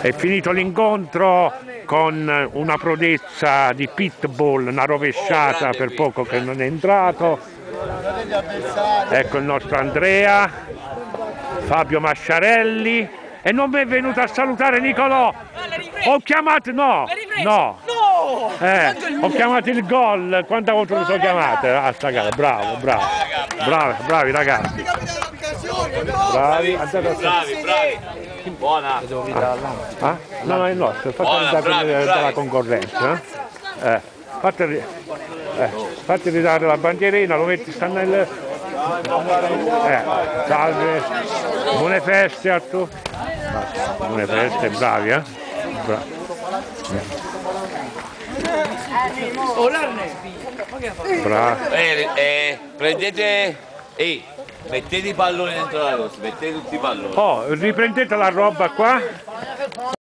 È finito l'incontro con una prodezza di pitbull, una rovesciata per poco che non è entrato. Ecco il nostro Andrea, Fabio Masciarelli. E non mi è venuto a salutare Nicolò. Ho chiamato, no, no, eh, ho chiamato il gol, quante volte lo so chiamate? A sta gara, bravo, bravo, bravi, bravi ragazzi, bravi, andate a Bravi, bravi. Buona. Ah? No, no, è il nostro, fate Buona, ridare bravi, dalla bravi. concorrenza. Eh? Eh, fate, eh, fate ridare la bandierina, lo metti sta nel... Eh, salve, buone feste a tutti. Buone feste, bravi, eh? Bravi. Bravi. Eh, eh, prendete... Ehi, mettete i palloni dentro la rosa, mettete tutti i palloni. Oh, riprendete la roba qua